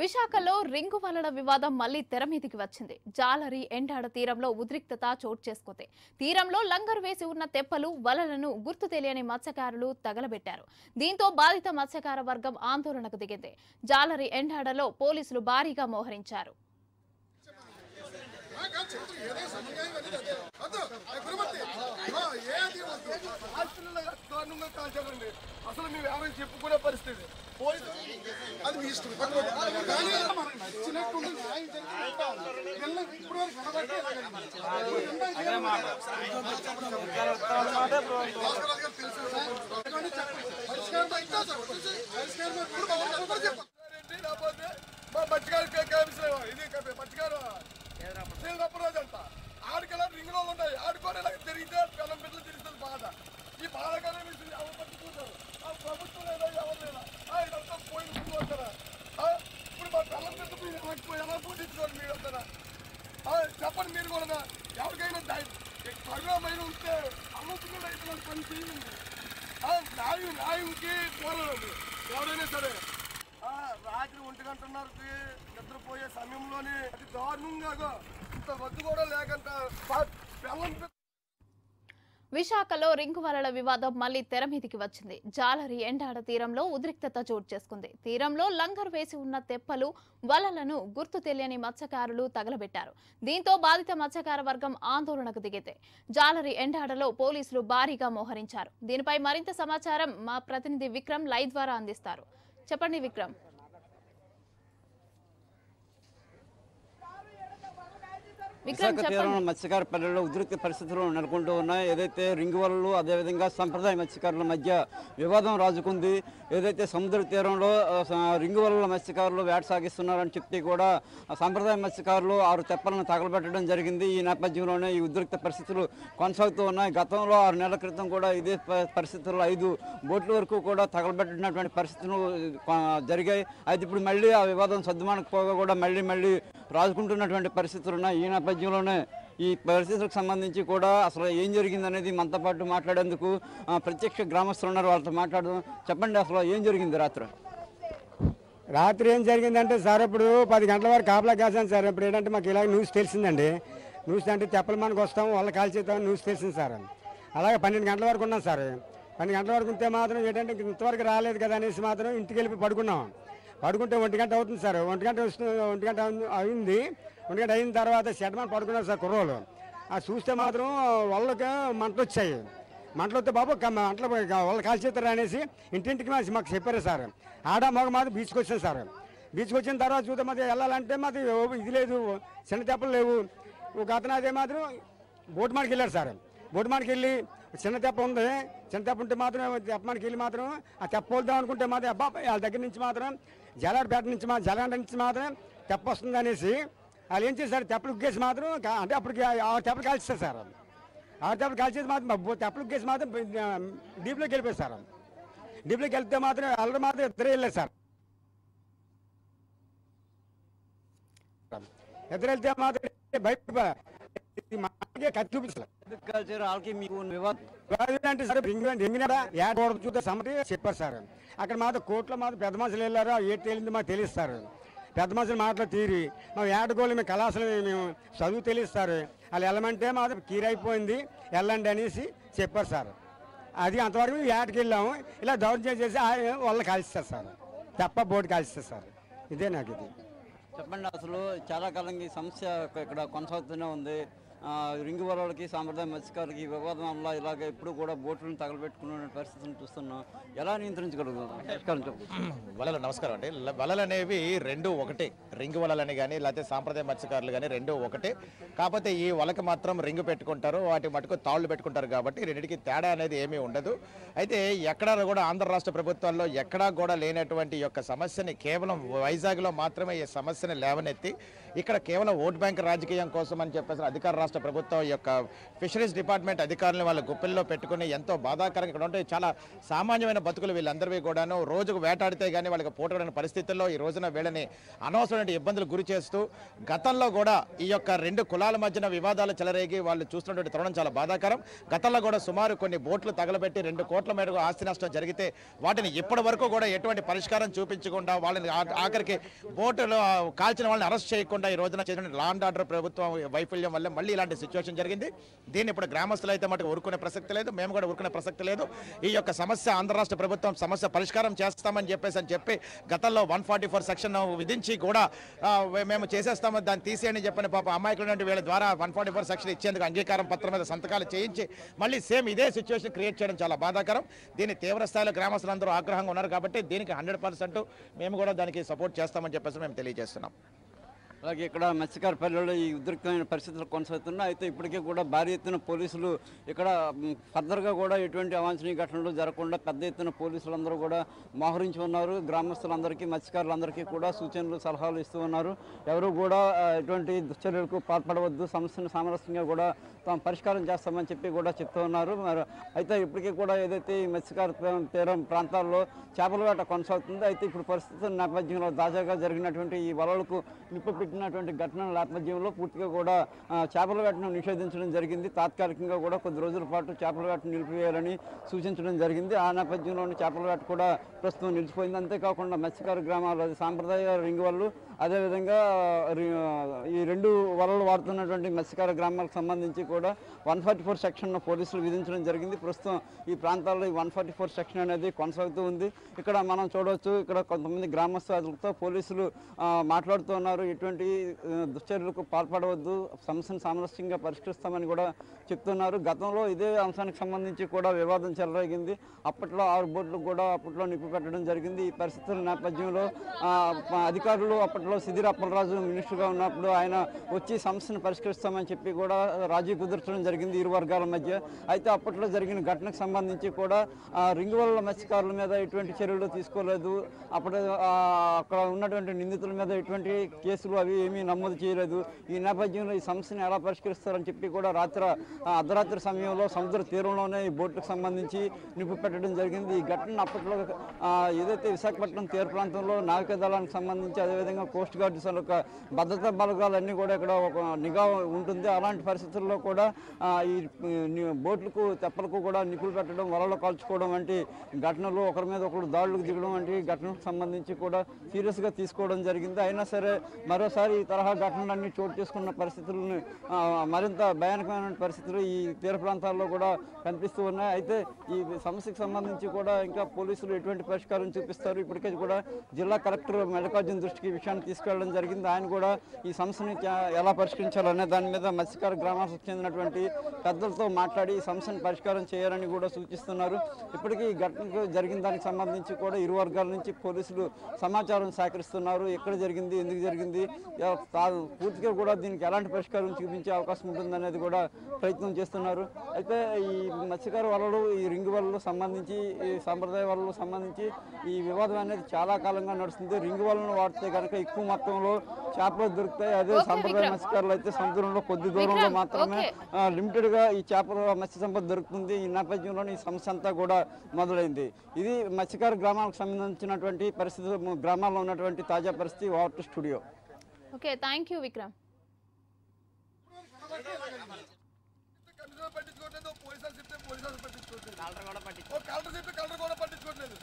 విశాఖలో రింగు వలన వివాదం మళ్ళీ తెర మీదికి వచ్చింది. జాలరి ఎండాడ తీరంలో ఉద్రిక్తత చోటు చేసుకుంది. తీరంలో లంగరు వేసి ఉన్న తెప్పలు వలలను గుర్తు తెలియని మత్స్యకారులు తగలబెట్టారు. దీంతో బాధిత మత్స్యకార వర్గం ఆందోళనకు దిగింది. జాలరి ఎండాడలో పోలీసులు భారీగా మోహరించారు. కాల్చారండి అసలు మేము ఎవరైనా చెప్పుకునే పరిస్థితి పోలీసు అది మీ ఇష్టం కానీ మనకు నచ్చినట్టు న్యాయం జరిగినట్టు ఇప్పుడు వరకు గారు చెప్పండి. పరిష్కారం గారు మా మత్స్యకారు ఇది మత్స్యకారు శ్రీరప్పరాజు అంట ఆడికల్లా రింగ్లో ఉన్నాయి ఆడుకోని ఇలా తిరిగితే పిల్లం బిడ్డలు తిరుగుతుంది బాధ ఈ బాధగానే విషయం ఎవరు పట్టుకుంటారు ఆ ప్రభుత్వం లేదా ఎవరు లేదా ఆ ఇదంతా పోయిన ముందు వస్తారా ఆ, ఇప్పుడు మా పిల్లం బిడ్డ మీరు ఆగిపోయి ఎలా పూజించుకోండి మీరు వస్తారా ఆ, చెప్పండి మీరు కూడా ఎవరికైనా కరుణమైన ఉంటే అమ్మతులు రైతులను పని చేయండి. ఆ, న్యాయం న్యాయంకి పోరాడండి ఎవరైనా సరే రాత్రి ఒంటి గంటన్నరకి నిద్రపోయే సమయంలోనే అది దారుణంగా ఇంత వద్దు కూడా లేకుండా విశాఖలో రింగు వలల వివాదం మళ్ళీ తెర మీదికి వచ్చింది. జాలరి ఎండాడ తీరంలో ఉద్రిక్తత చోటు చేసుకుంది. తీరంలో లంగర్ వేసి ఉన్న తెప్పలు వలలను గుర్తు తెలియని మత్స్యకారులు తగలబెట్టారు. దీంతో బాధిత మత్స్యకార వర్గం ఆందోళనకు దిగితే జాలరి ఎండాడలో పోలీసులు భారీగా మోహరించారు. దీనిపై మరింత సమాచారం మా ప్రతినిధి విక్రమ్ లై ద్వారా అందిస్తారు. చెప్పండి విక్రమ్. విశాఖ తీరంలో మత్స్యకార పల్లెల్లో ఉద్రిక్త పరిస్థితులు నెలకొంటూ ఉన్నాయి. ఏదైతే రింగు వలలు అదేవిధంగా సంప్రదాయ మత్స్యకారుల మధ్య వివాదం రాజుకుంది ఏదైతే సముద్ర తీరంలో రింగు వలల మత్స్యకారులు వేట సాగిస్తున్నారని చెప్తే కూడా సంప్రదాయ మత్స్యకారులు ఆరు తెప్పలను తగలబెట్టడం జరిగింది. ఈ నేపథ్యంలోనే ఈ ఉద్రిక్త పరిస్థితులు కొనసాగుతూ ఉన్నాయి. గతంలో ఆరు నెలల క్రితం కూడా ఇదే పరిస్థితుల్లో ఐదు బోట్ల వరకు కూడా తగలబెట్టినటువంటి పరిస్థితులు జరిగాయి. అయితే ఇప్పుడు మళ్ళీ ఆ వివాదం సర్దుమానకు పోగా కూడా మళ్ళీ మళ్ళీ రాజుకుంటున్నటువంటి పరిస్థితులు ఉన్నాయి ఈ నేపథ్యంలోనే ఈ పరిస్థితులకు సంబంధించి కూడా అసలు ఏం జరిగిందనేది మనతో పాటు మాట్లాడేందుకు ప్రత్యక్ష గ్రామస్తులు ఉన్నారు. వాళ్ళతో మాట్లాడదాం. చెప్పండి అసలు ఏం జరిగింది రాత్రి? రాత్రి ఏం జరిగిందంటే సార్ ఇప్పుడు పది గంటల వరకు కాపలా కాసాను సార్. ఇప్పుడు ఏంటంటే మాకు ఇలాగ న్యూస్ తెలిసిందండి. న్యూస్ అంటే చెప్పలు మనకు వస్తాం వాళ్ళ కాల్చేద్దాం న్యూస్ తెలిసింది సార్. అలాగే పన్నెండు గంటల వరకు ఉన్నాం సార్. పన్నెండు గంటల వరకు ఉంటే మాత్రం ఏంటంటే ఇంతవరకు రాలేదు కదా అనేసి మాత్రం ఇంటికి వెళ్ళి పడుకున్నాం. పడుకుంటే ఒంటి గంట అవుతుంది సార్. ఒంటి గంట వస్తుంది ఒంటి గంట అయింది- ఒంటి గంట అయిన తర్వాత షెడ్ పడుకున్నారు సార్ కుర్రోలు అది చూస్తే మాత్రం వాళ్ళకి మంటలు వచ్చాయి మంటలు వస్తే బాబు మంటలు వాళ్ళు కాల్చేస్తారు అనేసి ఇంటింటికి మాకు మాకు చెప్పారు సార్. ఆడ మగ మాది బీచ్కి వచ్చాను సార్. బీచ్కి వచ్చిన తర్వాత చూస్తే మాది వెళ్ళాలంటే మాది ఇది లేదు చిన్న చేపలు లేవు. ఒక అతను అదే మాత్రం బోటు మాడికి వెళ్ళారు సార్. బోటు మాడికి వెళ్ళి చిన్న తెప్ప ఉంది. చిన్న తెప్ప ఉంటే మాత్రం తెప్పమానికి వెళ్ళి మాత్రం ఆ తెప్ప వద్దాం అనుకుంటే మాత్రం అబ్బా వాళ్ళ దగ్గర నుంచి మాత్రం జలాడపేట నుంచి మా జలాడ నుంచి మాత్రం తెప్ప వస్తుంది అనేసి వాళ్ళు ఏం చేశారు? తెప్పలు ఉగ్గేసి మాత్రం అంటే అప్పటికి ఆరు తెప్పలు కాల్చేస్తారు సార్ ఆరు తెప్పలు కాల్చేసి మాత్రం తెప్పలు ఉగ్గేసి మాత్రం డీప్లోకి వెళ్ళిపోయారు సార్ డీప్లోకి వెళ్తే మాత్రం అల్లరి మాత్రం ఇద్దరే వెళ్ళారు సార్ ఇద్దరు వెళ్తే మాత్రం భయపడి మాకే కత్తి చూపించలేదు వాళ్ళకి మీకు అంటే సార్ ఇంగ్లాండ్ చూస్తే సమ్మటి చెప్పారు సార్. అక్కడ మాత్రం కోర్టులో మాత్రం పెద్ద మనుషులు వెళ్ళారు. ఏటి తేలింది మాకు తెలుస్తారు పెద్ద మనుషులు మాటలు తీరి మా ఏటగోళ్ళు మేము కళాశాల మేము చదువు తెలుస్తారు వాళ్ళు వెళ్ళమంటే మాత్రం కీరైపోయింది వెళ్ళండి అనేసి చెప్పారు సార్. అది అంతవరకు ఏటకి వెళ్ళాము. ఇలా దౌర్జన్యం చేసి ఆ- వాళ్ళు కాల్స్తారు సార్. తెప్ప బోర్డు కాల్స్తారు సార్. ఇదే నాకు ఇది. చెప్పండి అసలు చాలా కాలంగా ఈ సమస్య ఇక్కడ కొనసాగుతూనే ఉంది. రింగు వలలకి సాంప్రదాయ మత్స్యకారులకి ఈ వివాదం వల్ల ఇలాగ ఎప్పుడు కూడా బోట్లను తగలబెట్టుకునే పరిస్థితిని చూస్తున్నాం. ఎలా నియంత్రించగలుగుతాం వలలు నమస్కారం అండి. వలలు అనేవి రెండు ఒకటే. రింగు వలలని కానీ లేకపోతే సాంప్రదాయ మత్స్యకారులు కానీ రెండు ఒకటే. కాకపోతే ఈ వలకి మాత్రం రింగు పెట్టుకుంటారు వాటి మటుకు తాళ్ళు పెట్టుకుంటారు కాబట్టి రెండింటికి తేడా అనేది ఏమీ ఉండదు. అయితే ఎక్కడా కూడా ఆంధ్ర రాష్ట్ర ప్రభుత్వాల్లో ఎక్కడా కూడా లేనటువంటి యొక్క సమస్యని కేవలం వైజాగ్లో మాత్రమే ఈ సమస్యని లేవనెత్తి ఇక్కడ కేవలం ఓట్ బ్యాంక్ రాజకీయం కోసం అని చెప్పేసి అధికార రాష్ట్ర ప్రభుత్వం యొక్క ఫిషరీస్ డిపార్ట్మెంట్ అధికారులను వాళ్ళ గుప్పెల్లో పెట్టుకుని ఎంతో బాధాకరంగా ఇక్కడ ఉంటే చాలా సామాన్యమైన బతుకులు వీళ్ళందరివి కూడాను. రోజుకు వేటాడితే కానీ వాళ్ళకి పోటడని పరిస్థితుల్లో ఈ రోజున వీళ్ళని అనవసరమైన ఇబ్బందులు గురి చేస్తూ గతంలో కూడా ఈ యొక్క రెండు కులాల మధ్యన వివాదాలు చెలరేగి వాళ్ళు చూస్తున్నటువంటి తరుణం చాలా బాధాకరం. గతంలో కూడా సుమారు కొన్ని బోట్లు తగలబెట్టి రెండు కోట్ల మేరకు ఆస్తి నష్టం జరిగితే వాటిని ఇప్పటి వరకు కూడా ఎటువంటి పరిష్కారం చూపించకుండా వాళ్ళని ఆఖరికి బోటులో కాల్చిన వాళ్ళని అరెస్ట్ చేయకుండా ఈ రోజున చేసిన లాండ్ ఆర్డర్ ప్రభుత్వం వైఫల్యం వల్ల మళ్ళీ ఇలాంటి సిచ్యువేషన్ జరిగింది. దీన్ని ఇప్పుడు గ్రామస్తులు అయితే మటుకు ఊరుకునే ప్రసక్తి లేదు. మేము కూడా ఊరుకునే ప్రసక్తి లేదు. ఈ యొక్క సమస్య ఆంధ్ర రాష్ట్ర ప్రభుత్వం సమస్య పరిష్కారం చేస్తామని చెప్పేసి అని చెప్పి గతంలో వన్ ఫార్టీ ఫోర్ సెక్షన్ విధించి కూడా మేము చేసేస్తాము. దాన్ని తీసేయని చెప్పిన పాప అమాయకులు వీళ్ళ ద్వారా వన్ ఫార్టీ ఫోర్ సెక్షన్ ఇచ్చేందుకు అంగీకారం పత్రం మీద సంతకాలు చేయించి మళ్ళీ సేమ్ ఇదే సిచ్యువేషన్ క్రియేట్ చేయడం చాలా బాధాకరం. దీన్ని తీవ్ర స్థాయిలో గ్రామస్తులందరూ ఆగ్రహంగా ఉన్నారు కాబట్టి దీనికి హండ్రెడ్ పర్సెంట్ మేము కూడా దానికి సపోర్ట్ చేస్తామని చెప్పేసి మేము తెలియజేస్తున్నాం. అలాగే ఇక్కడ మత్స్యకారపల్లిలో ఈ ఉద్రిక్తమైన పరిస్థితులు కొనసాగుతున్నాయి. అయితే ఇప్పటికీ కూడా భారీ ఎత్తున పోలీసులు ఇక్కడ ఫర్దర్గా కూడా ఎటువంటి అవాంఛనీయ ఘటనలు జరగకుండా పెద్ద ఎత్తున పోలీసులందరూ కూడా మోహరించి ఉన్నారు. గ్రామస్తులందరికీ మత్స్యకారులందరికీ కూడా సూచనలు సలహాలు ఇస్తూ ఉన్నారు. ఎవరు కూడా ఎటువంటి దుశ్చర్యలకు పాల్పడవద్దు. సమస్యను సామరస్యంగా కూడా తాము పరిష్కారం చేస్తామని చెప్పి కూడా చెప్తూ ఉన్నారు. మరి అయితే ఇప్పటికీ కూడా ఏదైతే ఈ మత్స్యకార తీరం- తీరం ప్రాంతాల్లో చేపల వేట కొనసాగుతుంది. అయితే ఇప్పుడు పరిస్థితుల నేపథ్యంలో తాజాగా జరిగినటువంటి ఈ వలలకు నిప్పు పెట్టినటువంటి ఘటనల నేపథ్యంలో పూర్తిగా కూడా చేపల వేటను నిషేధించడం జరిగింది. తాత్కాలికంగా కూడా కొద్ది రోజుల పాటు చేపల వేటను నిలిపివేయాలని సూచించడం జరిగింది. ఆ నేపథ్యంలోని చేపల వేట కూడా ప్రస్తుతం నిలిచిపోయింది. అంతేకాకుండా మత్స్యకార గ్రామాలు అది సాంప్రదాయ రింగ్ వాళ్ళు అదేవిధంగా రి- ఈ రెండు వలలు వాడుతున్నటువంటి మత్స్యకార గ్రామాలకు సంబంధించి కూడా వన్ ఫార్టీ ఫోర్ సెక్షన్ పోలీసులు విధించడం జరిగింది. ప్రస్తుతం ఈ ప్రాంతాల్లో ఈ వన్ ఫార్టీ ఫోర్ సెక్షన్ అనేది కొనసాగుతూ ఉంది. ఇక్కడ మనం చూడవచ్చు ఇక్కడ కొంతమంది గ్రామస్తులతో పోలీసులు మాట్లాడుతున్నారు మాట్లాడుతూ ఉన్నారు. ఎటువంటి దుశ్చర్యలకు పాల్పడవద్దు సమస్యను సామరస్యంగా పరిష్కరిస్తామని కూడా చెప్తున్నారు. గతంలో ఇదే అంశానికి సంబంధించి కూడా వివాదం చెలరేగింది. అప్పట్లో ఆరు బోర్డులకు కూడా అప్పట్లో నిప్పు పెట్టడం జరిగింది. ఈ పరిస్థితుల నేపథ్యంలో అధికారులు అప్పట్లో సిదిరి అప్పలరాజు మినిస్టర్గా ఉన్నప్పుడు ఆయన వచ్చి సమస్యను పరిష్కరిస్తామని చెప్పి కూడా రాజీ కుదర్చడం జరిగింది ఇరు వర్గాల మధ్య. అయితే అప్పట్లో జరిగిన ఘటనకు సంబంధించి కూడా రింగు వల్ల మత్స్యకారుల మీద ఎటువంటి చర్యలు తీసుకోలేదు. అప్పుడు అక్కడ ఉన్నటువంటి నిందితుల మీద ఎటువంటి కేసులు అవి ఏమీ నమోదు చేయలేదు. ఈ నేపథ్యంలో ఈ సమస్యను ఎలా పరిష్కరిస్తారని చెప్పి కూడా రాత్రి అర్ధరాత్రి సమయంలో సముద్ర తీరంలోనే ఈ బోట్లకు సంబంధించి నిప్పు పెట్టడం జరిగింది. ఈ ఘటన అప్పట్లో ఏదైతే విశాఖపట్నం తీర ప్రాంతంలో నావికా దళానికి సంబంధించి అదేవిధంగా కోస్ట్ గార్డ్స్ యొక్క భద్రతా బలగాలన్నీ కూడా ఇక్కడ ఒక నిఘా ఉంటుంది. అలాంటి పరిస్థితుల్లో కూడా ఈ బోట్లకు తెప్పలకు కూడా నిప్పులు పెట్టడం వలలో కాల్చుకోవడం వంటి ఘటనలు ఒకరి మీద ఒకరు దాడులకు దిగడం వంటి ఘటనకు సంబంధించి కూడా సీరియస్గా తీసుకోవడం జరిగింది. అయినా సరే మరోసారి ఈ తరహా ఘటనలన్నీ చోటు చేసుకున్న పరిస్థితులను మరింత భయానకమైన పరిస్థితులు ఈ తీర ప్రాంతాల్లో కూడా కనిపిస్తూ ఉన్నాయి. అయితే ఈ సమస్యకు సంబంధించి కూడా ఇంకా పోలీసులు ఎటువంటి పరిష్కారం చూపిస్తారు? ఇప్పటికే కూడా జిల్లా కలెక్టర్ మల్లికార్జున దృష్టికి విషయాన్ని తీసుకెళ్ళడం జరిగింది. ఆయన కూడా ఈ సమస్యని ఎలా పరిష్కరించాలనే దాని మీద మత్స్యకార గ్రామాలకు చెందినటువంటి పెద్దలతో మాట్లాడి ఈ సమస్యను పరిష్కారం చేయాలని కూడా సూచిస్తున్నారు. ఇప్పటికీ ఈ ఘటనకు జరిగిన దానికి సంబంధించి కూడా ఇరు వర్గాల నుంచి పోలీసులు సమాచారం సేకరిస్తున్నారు. ఎక్కడ జరిగింది? ఎందుకు జరిగింది? తా- పూర్తిగా కూడా దీనికి ఎలాంటి పరిష్కారం చూపించే అవకాశం ఉంటుందనేది కూడా ప్రయత్నం చేస్తున్నారు. అయితే ఈ మత్స్యకార వలలు ఈ రింగు వలలు సంబంధించి ఈ సాంప్రదాయ వలలు సంబంధించి ఈ వివాదం అనేది చాలా కాలంగా నడుస్తుంది. రింగు వలను వాడితే కనుక ఎక్కువ మొత్తంలో చేపలు దొరుకుతాయి. అదే సాంప్రదాయ. మత్స్యకారులు అయితే సముద్రంలో కొద్ది దూరంలో మాత్రమే ఓకే. లిమిటెడ్గా ఈ చేపల మత్స్య సంపద దొరుకుతుంది. ఈ నేపథ్యంలోనే ఈ సమస్య అంతా కూడా మొదలైంది. ఇది మత్స్యకార గ్రామాలకు సంబంధించినటువంటి పరిస్థితి గ్రామాల్లో ఉన్నటువంటి తాజా పరిస్థితి water studio. Okay thank you Vikram పట్టించుకోవట్లేదు పోలీసులు చెప్తే పోలీసులు పట్టించుకోవట్లేదు కలర్ కూడా పట్టించుకోవట్లేదు.